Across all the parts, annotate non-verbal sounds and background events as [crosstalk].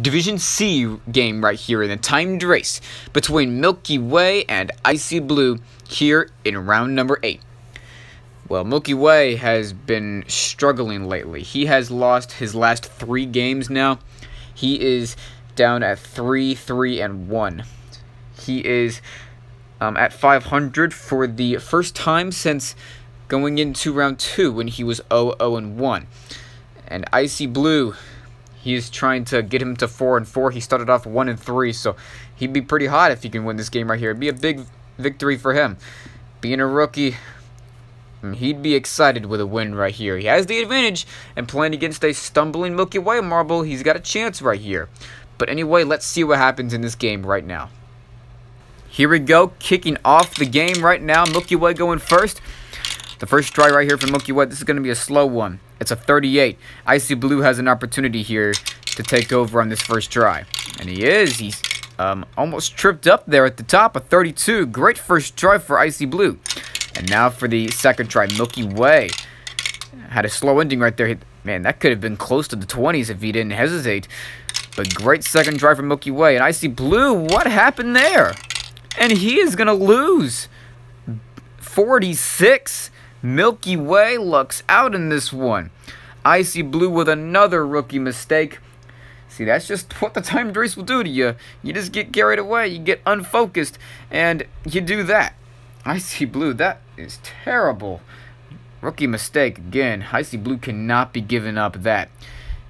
Division C game right here in the timed race between Milky Way and Icy Blue here in round number 8. Well, Milky Way has been struggling lately. He has lost his last three games now. He is down at 3 3 and 1. He is um, at 500 for the first time since going into round 2 when he was 0 0 and 1. And Icy Blue He's trying to get him to four and four. He started off one and three, so he'd be pretty hot if he can win this game right here. It'd be a big victory for him. Being a rookie, mm, he'd be excited with a win right here. He has the advantage, and playing against a stumbling Milky Way marble, he's got a chance right here. But anyway, let's see what happens in this game right now. Here we go, kicking off the game right now. Milky Way going first. The first try right here for Milky Way. This is going to be a slow one. It's a 38. Icy Blue has an opportunity here to take over on this first try. And he is. He's um, almost tripped up there at the top. A 32. Great first try for Icy Blue. And now for the second try. Milky Way. Had a slow ending right there. Man, that could have been close to the 20s if he didn't hesitate. But great second try for Milky Way. And Icy Blue, what happened there? And he is going to lose. 46. Milky Way looks out in this one. Icy Blue with another rookie mistake. See, that's just [laughs] what the timed race will do to you. You just get carried away, you get unfocused, and you do that. Icy Blue, that is terrible. Rookie mistake again. Icy Blue cannot be giving up that.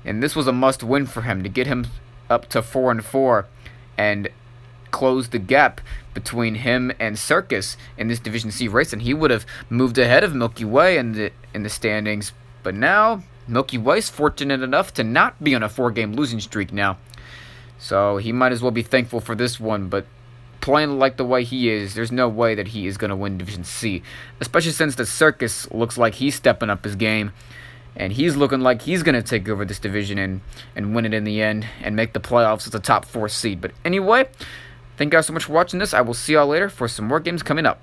And this was a must win for him to get him up to 4 and 4 and close the gap between him and Circus in this Division C race, and he would have moved ahead of Milky Way in the in the standings. But now Milky Way's fortunate enough to not be on a four-game losing streak now, so he might as well be thankful for this one. But playing like the way he is, there's no way that he is going to win Division C, especially since the Circus looks like he's stepping up his game. And he's looking like he's going to take over this division and, and win it in the end and make the playoffs as a top four seed. But anyway, Thank you guys so much for watching this. I will see y'all later for some more games coming up.